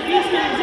песня, песня.